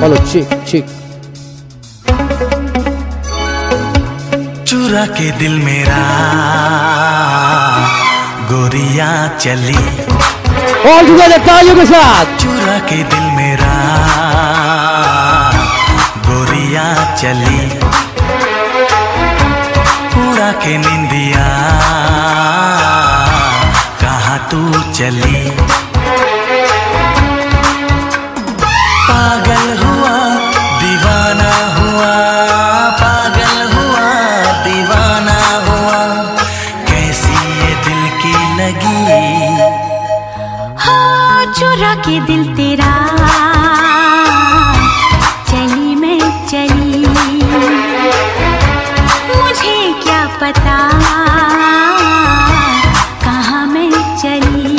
बोलो चिक चिक चुरा के दिल मेरा गोरिया चली। ऑल टुगेदर तालियों के साथ। चुरा के दिल मेरा गोरिया चली। पूरा के निंदिया कहा तू चली? के दिल तेरा। चली मैं चली। मुझे क्या पता? कहाँ मैं चली?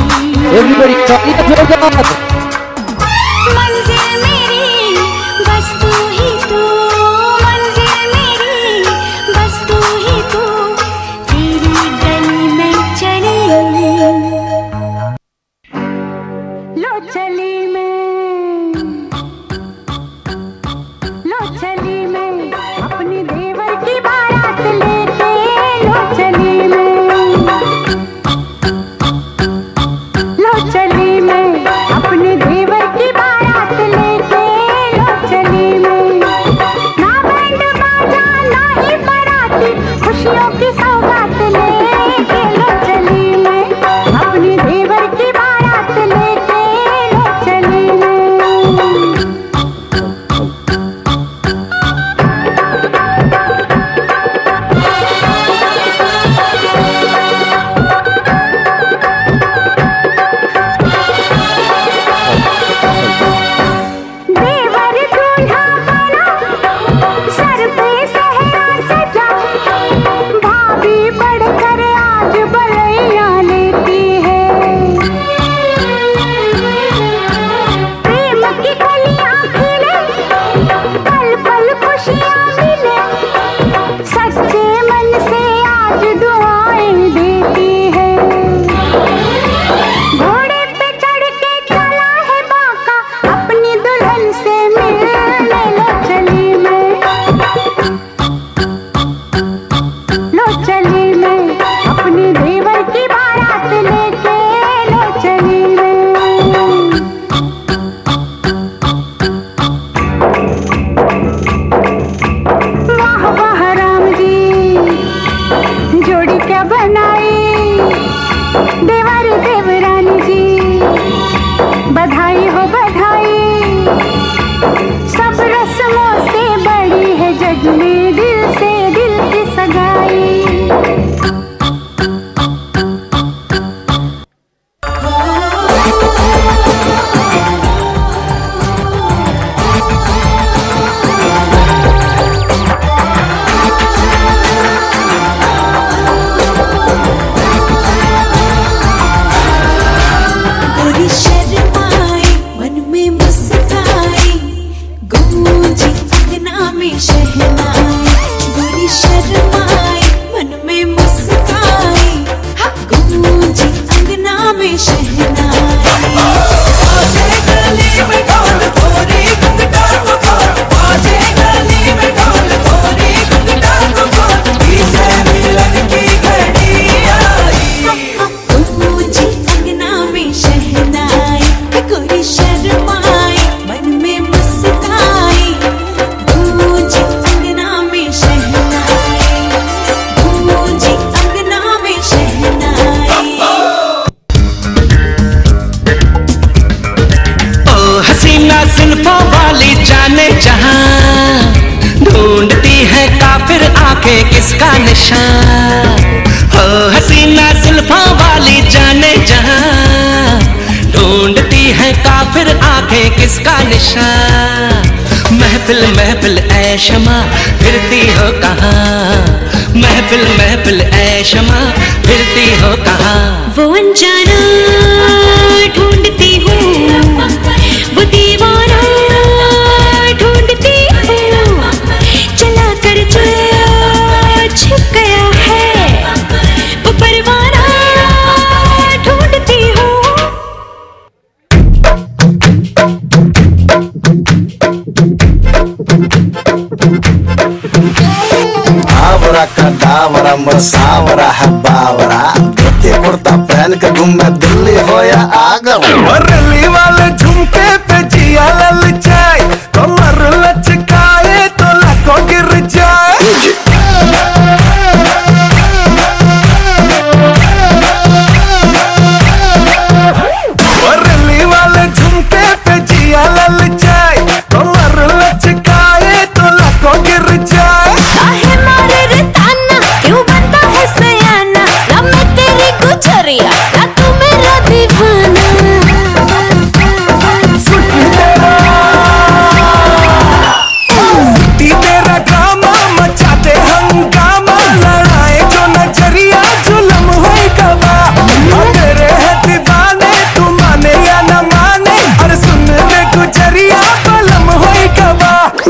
নাই शर्माई, मन में मुस्काई। गूंजी अंगना में शहनाई। बड़ी शर्माई, मन में मुस्काई। गूंजी अंगना में शहनाई। का निशान। महफिल महफिल, ऐ शमा, फिरती हो कहा? महफिल महफिल, ऐ शमा, फिरती हो कहा? वो अनजाना डावरा मसावरा है बावरा कुर्ता पहन के घूमे दिल्ली हो या आगरा वाले झुमके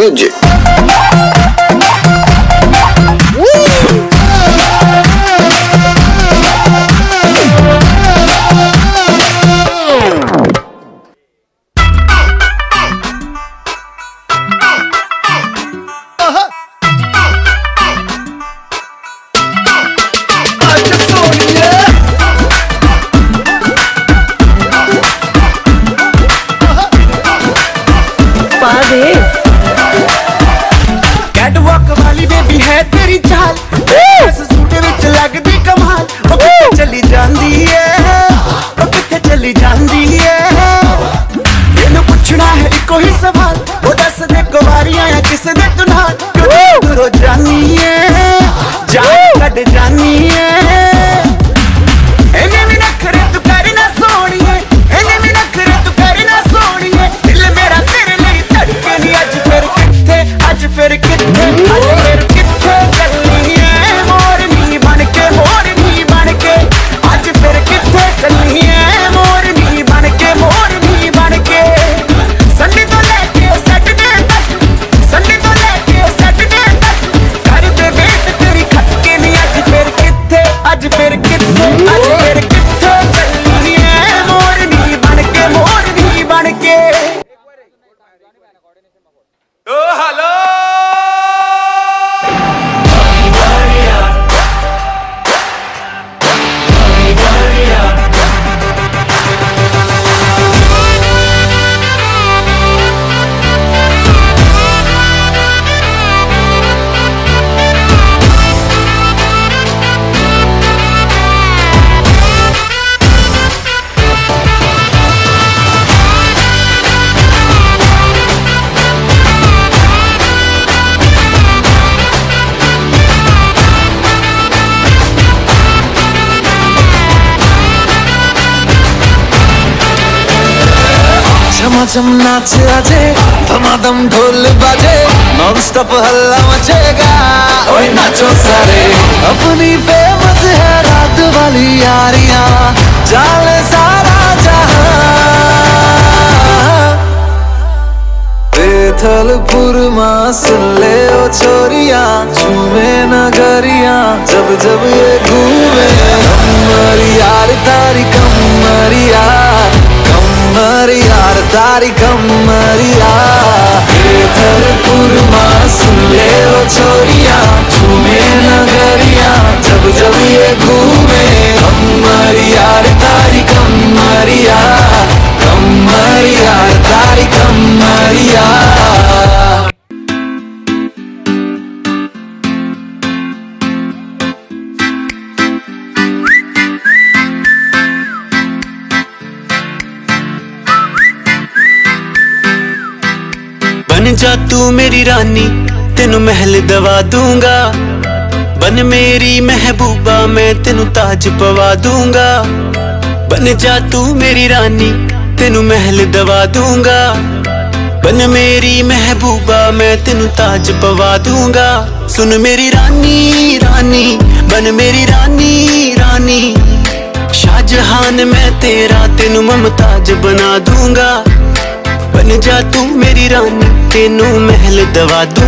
Бриджи. Oh, hello! जमजम नाच आजे धमाधम ढोल बाजे नॉन स्टॉप हल्ला मचेगा ओए नाचो सारे अपनी फ़ेमस है रात वाली यारियाँ जाल सारा जहाँ बेथलपुर माँ ले ओ छोरियाँ झूमे नगरियाँ जब जब ये घूमे सारी कमरिया। कार्यक्रम मरिया सुन ले ओ छोरिया छूमे नगरिया, जब जब ये घूमे। कमरिया मरिया तारी कमरिया कमरिया कम तारी कमरिया। ਬਣ ਜਾ ਤੂੰ ਮੇਰੀ ਰਾਨੀ, ਤੈਨੂੰ ਮਹਿਲ ਦਵਾ ਦੂੰਗਾ। ਬਨ ਮੇਰੀ ਮਹਿਬੂਬਾ, ਮੈਂ ਤੈਨੂੰ ਤਾਜ ਪਵਾ ਦੂੰਗਾ। ਬਨ ਜਾ ਤੂੰ ਮੇਰੀ ਰਾਨੀ, ਤੈਨੂੰ ਮਹਿਲ ਦਵਾ ਦੂੰਗਾ। ਬਨ ਮੇਰੀ ਮਹਿਬੂਬਾ, ਮੈਂ ਤੈਨੂੰ ਤਾਜ ਪਵਾ ਦੂੰਗਾ। ਸੁਣ ਮੇਰੀ ਰਾਨੀ ਰਾਨੀ, ਬਨ ਮੇਰੀ ਰਾਨੀ ਰਾਨੀ। ਸ਼ਾਹਜਹਾਨ, ਮੈਂ ਤੇਰਾ, ਤੈਨੂੰ ਮਮਤਾਜ ਬਣਾ ਦੂੰਗਾ। बन जा तू मेरी रानी, तेन महल दवा दू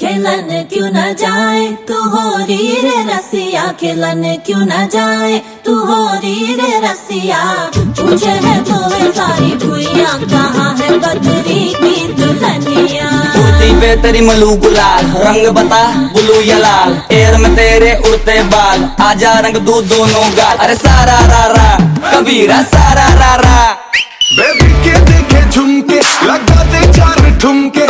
खेलन क्यों ना जाए, तू हो रीर रसिया, खेलन क्यों ना जाए तू हो री रे रसिया पूछे है तो वे सारी भुइया कहाँ है बदरी की दुल्हनिया पे तेरी मलू गुलाल रंग बता ब्लू या लाल एयर में तेरे उड़ते बाल आजा रंग दू दोनों गाल। अरे सारा रा रा कबीरा सारा रा रा बेबी के देखे झुमके लगा दे चार ठुमके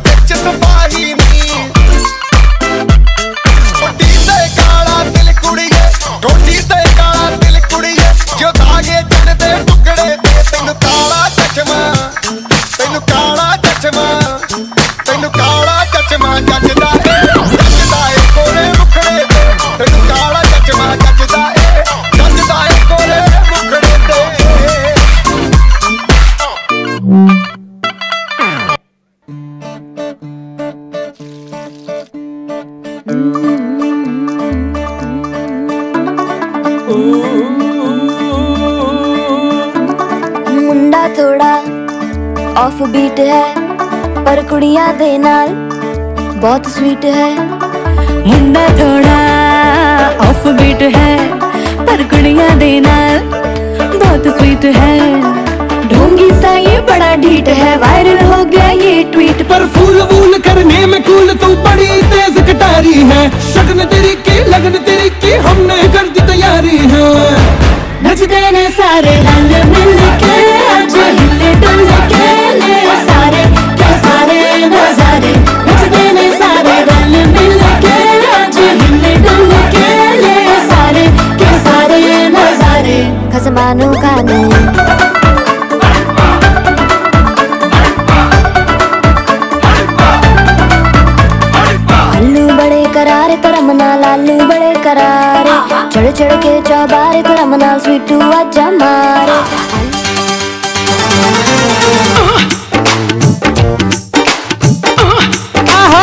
time. you a of beat ਹੈ ਪਰ ਕੁੜੀਆਂ ਦੇ ਨਾਲ ਬਹੁਤ ਸਵੀਟ ਹੈ ਮੁੰਡਾ ਥੋੜਾ ਆਫ ਬੀਟ ਹੈ ਪਰ ਕੁੜੀਆਂ ਦੇ ਨਾਲ बहुत स्वीट है ढोंगी सा ये बड़ा ढीठ है वायरल हो गया ये ट्वीट पर फूल वूल करने में कूल तू बड़ी तेज कटारी है शगन तेरी की लगन तेरी की हमने कर दी तैयारी है नचते ने सारे रंग मना स्वीटू आजा मारे आहा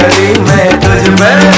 करी मैं तुझ में।